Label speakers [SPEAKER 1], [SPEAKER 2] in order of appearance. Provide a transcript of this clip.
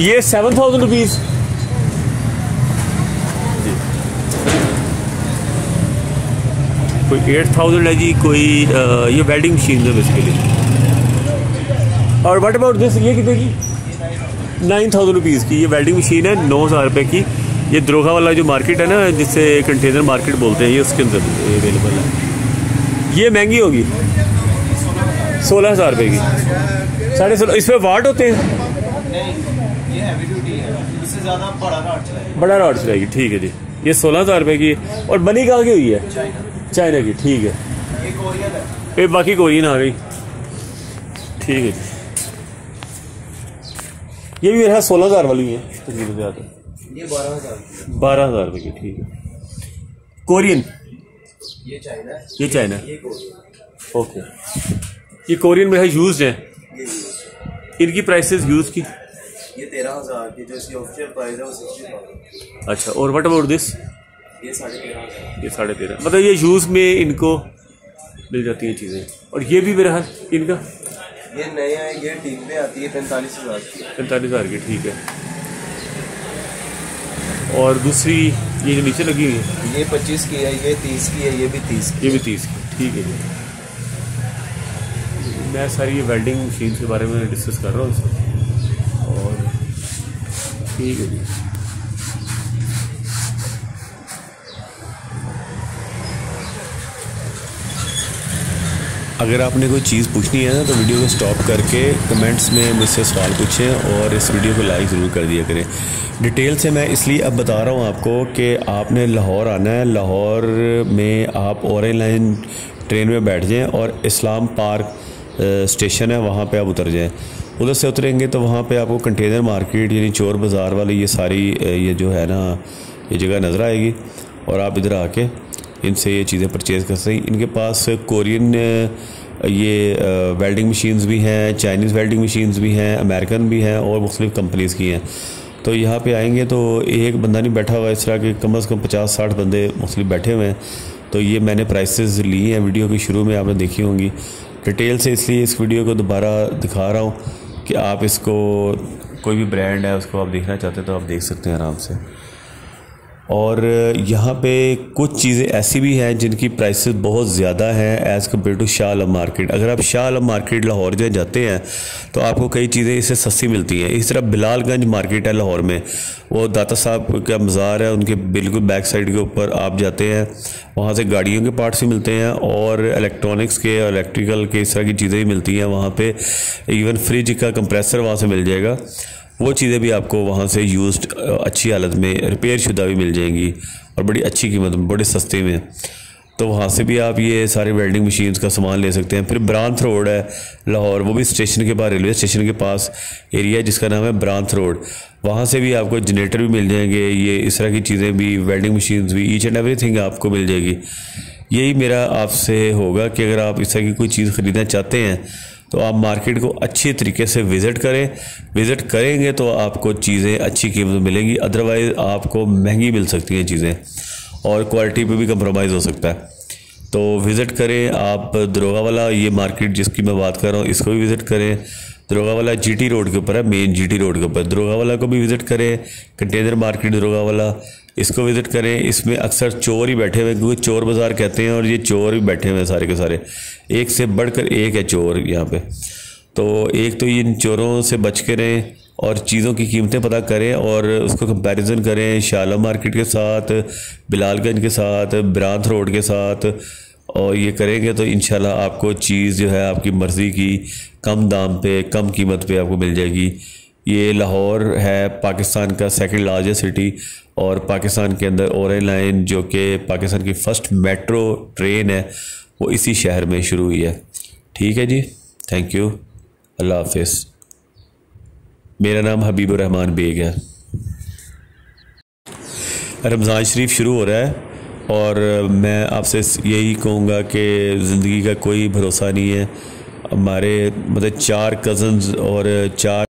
[SPEAKER 1] ये seven thousand rupees कोई eight thousand है जी कोई अ, ये वेल्डिंग मशीन है बेसिकली और व्हाट अबाउट दिस ये कितने की? नाइन थाउज़ेंड रुपीज़ की ये वेल्डिंग मशीन है नौ हज़ार रुपये की। ये द्रोगा वाला जो मार्केट है ना जिससे कंटेनर मार्केट बोलते हैं ये उसके अंदर अवेलेबल है। ये महँगी होगी। सोलह हज़ार रुपये की। साढ़े सोलह इसमें वाट होते हैं?
[SPEAKER 2] नहीं। ये हैवी ड्यूटी है। इससे ज़्यादा बड़ा कार्ड चलाएगा।
[SPEAKER 1] बड़ा रॉड चलाएगी ठीक है जी। ये सोलह हज़ार रुपये की है और बनी कहाँ की हुई है?
[SPEAKER 2] चाइना।
[SPEAKER 1] चाइना की ठीक है।
[SPEAKER 2] ये कोरियन है
[SPEAKER 1] ये बाकी कोरियन आ गई। ठीक है जी। ये भी मेरे सोलह हज़ार वाली है तकरीबन ज़्यादा।
[SPEAKER 2] बारह हज़ार।
[SPEAKER 1] रुपये की ठीक है। कोरियन?
[SPEAKER 2] ये चाइना।
[SPEAKER 1] ये चाइना।
[SPEAKER 2] Korean
[SPEAKER 1] okay. ये कोरियन मेरे यूज़ है। इनकी प्राइसेस यूज़ की?
[SPEAKER 2] ये तेरह हज़ार की जो इसकी ऑफिशियल प्राइस है वो सिक्सटी थाउज़ेंड
[SPEAKER 1] अच्छा और वट अबाउट दिस
[SPEAKER 2] ये साढ़े तेरह
[SPEAKER 1] ये साढ़े तेरह। मतलब ये यूज़ में इनको मिल जाती हैं चीज़ें। और ये भी मेरा हाल इनका?
[SPEAKER 2] ये नए हैं ये टीम पे आती है पैंतालीस हज़ार की।
[SPEAKER 1] पैंतालीस हज़ार की ठीक है। और दूसरी ये जो नीचे लगी हुई है?
[SPEAKER 2] ये पच्चीस की है ये तीस की है ये भी तीस की
[SPEAKER 1] ये भी तीस की ठीक है जी। मैं सारी ये वेल्डिंग मशीन के बारे में डिस्कस कर रहा हूँ ठीक है जी।
[SPEAKER 3] अगर आपने कोई चीज़ पूछनी है ना तो वीडियो को स्टॉप करके कमेंट्स में मुझसे सवाल पूछें और इस वीडियो को लाइक ज़रूर कर दिया करें। डिटेल से मैं इसलिए अब बता रहा हूँ आपको कि आपने लाहौर आना है। लाहौर में आप ऑरेंज लाइन ट्रेन में बैठ जाएँ और इस्लाम पार्क स्टेशन है, वहाँ पे आप उतर जाएँ। उधर से उतरेंगे तो वहाँ पे आपको कंटेनर मार्केट यानी चोर बाज़ार वाली ये सारी ये जो है ना, ये जगह नज़र आएगी और आप इधर आके इनसे ये चीज़ें परचेज़ कर सकते हैं इनके पास कोरियन ये वेल्डिंग मशीन्स भी हैं चाइनीज़ वेल्डिंग मशीन्स भी हैं अमेरिकन भी हैं और मुख्तलिफ़ कंपनीज़ की हैं। तो यहाँ पे आएँगे तो एक बंदा नहीं बैठा हुआ इस तरह के, कम अज़ कम पचास साठ बंदे मुख्तलिफ़ बैठे हुए हैं। तो ये मैंने प्राइसेस ली हैं, वीडियो के शुरू में आपने देखी होंगी। डिटेल से इसलिए इस वीडियो को दोबारा दिखा रहा हूँ कि आप इसको, कोई भी ब्रांड है, उसको आप देखना चाहते हैं तो आप देख सकते हैं आराम से। और यहाँ पे कुछ चीज़ें ऐसी भी हैं जिनकी प्राइस बहुत ज़्यादा हैं as compare to Shah Alam market अगर आप शाह आलम मार्केट लाहौर जो जाते हैं तो आपको कई चीज़ें इससे सस्ती मिलती हैं। इस तरह बिलालगंज मार्केट है लाहौर में। वो दाता साहब का मज़ार है, उनके बिल्कुल बैक साइड के ऊपर आप जाते हैं, वहाँ से गाड़ियों के पार्ट्स भी मिलते हैं और इलेक्ट्रॉनिक्स के और इलेक्ट्रिकल के इस तरह की चीज़ें भी मिलती हैं। वहाँ पर इवन फ्रिज का कंप्रेसर वहाँ से मिल जाएगा। वो चीज़ें भी आपको वहाँ से यूज्ड अच्छी हालत में रिपेयर शुदा भी मिल जाएँगी और बड़ी अच्छी कीमत में बड़े सस्ते में। तो वहाँ से भी आप ये सारे वेल्डिंग मशीन्स का सामान ले सकते हैं। फिर ब्रांथ रोड है, लाहौर, वो भी स्टेशन के पास रेलवे स्टेशन के पास एरिया है, जिसका नाम है ब्रांथ रोड वहाँ से भी आपको जनरेटर भी मिल जाएँगे, ये इस तरह की चीज़ें भी वेल्डिंग मशीन्स भी ईच एंड एवरीथिंग आपको मिल जाएगी। यही मेरा आपसे होगा कि अगर आप इस तरह की कोई चीज़ ख़रीदना चाहते हैं तो आप मार्केट को अच्छे तरीके से विज़िट करें। विज़िट करेंगे तो आपको चीज़ें अच्छी कीमत मिलेंगी। अदरवाइज़ आपको महँगी मिल सकती हैं चीज़ें और क्वालिटी पे भी कंप्रोमाइज़ हो सकता है। तो विज़िट करें आप दरोगा वाला ये मार्केट जिसकी मैं बात कर रहा हूँ, इसको भी विज़िट करें। दरोगा वाला जीटी रोड के ऊपर है, मेन जीटी रोड के ऊपर। दरोगा वाला को भी विज़िट करें। कंटेनर मार्केट दरोगा वाला इसको विज़िट करें। इसमें अक्सर चोर ही बैठे हुए हैं, क्योंकि चोर बाज़ार कहते हैं और ये चोर भी बैठे हुए हैं सारे के सारे। एक से बढ़कर एक है चोर यहाँ पे। तो एक तो इन चोरों से बच के रहें और चीज़ों की कीमतें पता करें और उसको कंपैरिजन करें शाला मार्केट के साथ, बिलालगंज के साथ ब्रांथ रोड के साथ। और ये करेंगे तो इन आपको चीज़ जो है आपकी मर्ज़ी की कम दाम पे, कम कीमत पे आपको मिल जाएगी। ये लाहौर है पाकिस्तान का सेकंड लार्जेस्ट सिटी और पाकिस्तान के अंदर और लाइन जो कि पाकिस्तान की फ़र्स्ट मेट्रो ट्रेन है, वो इसी शहर में शुरू हुई है। ठीक है जी? थैंक यू अल्लाह हाफिज़। मेरा नाम हबीब रहमान बेग है। रमज़ान शरीफ शुरू हो रहा है और मैं आपसे यही कहूँगा कि ज़िंदगी का कोई भरोसा नहीं है। हमारे मतलब चार कज़न्स और चार